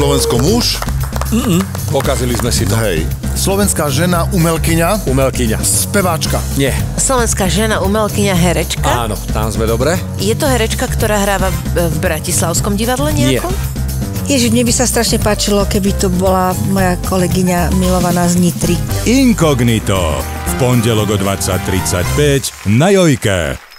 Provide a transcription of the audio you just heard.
Slovensko muž? Mm-mm. Pokazili sme si to. Hej. Slovenská žena umelkyňa? Umelkyňa. Speváčka? Nie. Slovenská žena umelkyňa herečka? Áno, tam sme dobre. Je to herečka, ktorá hráva v e, Bratislavskom divadle nejakom? Nie. Ježiš, mne by sa strašne páčilo, keby to bola moja kolegyňa milovaná z Nitry. Inkognito. V pondelok o 20.35 na Jojke.